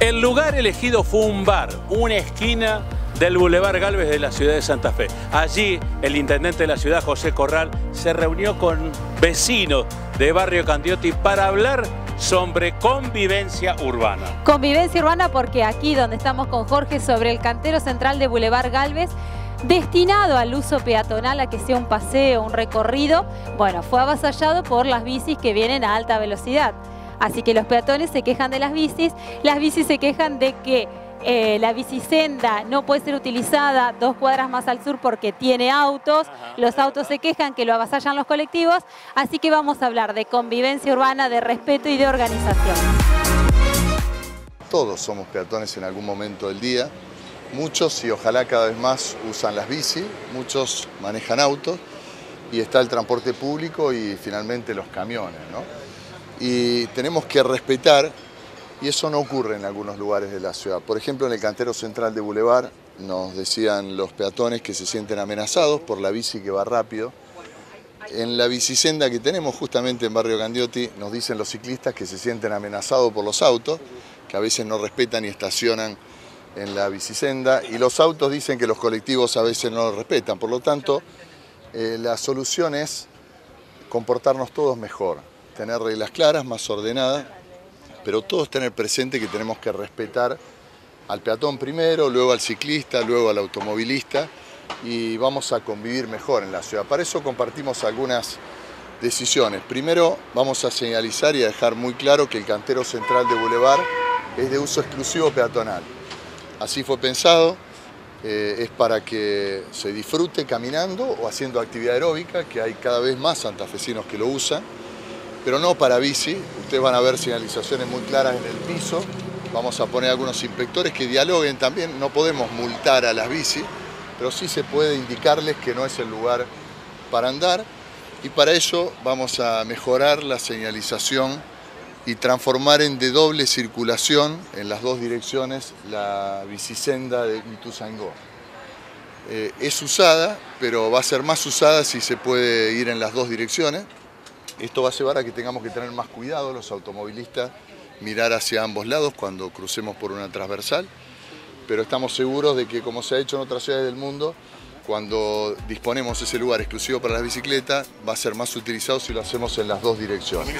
El lugar elegido fue un bar, una esquina del Boulevard Galvez de la ciudad de Santa Fe. Allí el intendente de la ciudad, José Corral, se reunió con vecinos de Barrio Candiotti para hablar sobre convivencia urbana. Convivencia urbana porque aquí donde estamos con Jorge sobre el cantero central de Boulevard Galvez destinado al uso peatonal, a que sea un paseo, un recorrido, bueno, fue avasallado por las bicis que vienen a alta velocidad. Así que los peatones se quejan de las bicis, las bicis se quejan de que eh, la bicisenda no puede ser utilizada dos cuadras más al sur porque tiene autos, los autos se quejan que lo avasallan los colectivos, así que vamos a hablar de convivencia urbana, de respeto y de organización. Todos somos peatones en algún momento del día, muchos y ojalá cada vez más usan las bici, muchos manejan autos. Y está el transporte público y finalmente los camiones. Y tenemos que respetar y eso no ocurre en algunos lugares de la ciudad. Por ejemplo, en el cantero central de Boulevard nos decían los peatones que se sienten amenazados por la bici que va rápido. En la bicisenda que tenemos justamente en Barrio Gandiotti nos dicen los ciclistas que se sienten amenazados por los autos, que a veces no respetan y estacionan en la bicisenda y los autos dicen que los colectivos a veces no lo respetan. Por lo tanto, eh, la solución es comportarnos todos mejor, tener reglas claras, más ordenadas pero todos tener presente que tenemos que respetar al peatón primero, luego al ciclista, luego al automovilista y vamos a convivir mejor en la ciudad. Para eso compartimos algunas decisiones. Primero vamos a señalizar y a dejar muy claro que el cantero central de Boulevard es de uso exclusivo peatonal. Así fue pensado, eh, es para que se disfrute caminando o haciendo actividad aeróbica, que hay cada vez más santafesinos que lo usan pero no para bici. Ustedes van a ver señalizaciones muy claras en el piso. Vamos a poner algunos inspectores que dialoguen también. No podemos multar a las bici, pero sí se puede indicarles que no es el lugar para andar. Y para ello vamos a mejorar la señalización y transformar en de doble circulación en las dos direcciones la bicisenda de Ituzangó. Eh, es usada, pero va a ser más usada si se puede ir en las dos direcciones. Esto va a llevar a que tengamos que tener más cuidado los automovilistas, mirar hacia ambos lados cuando crucemos por una transversal, pero estamos seguros de que como se ha hecho en otras ciudades del mundo, cuando disponemos ese lugar exclusivo para las bicicletas, va a ser más utilizado si lo hacemos en las dos direcciones.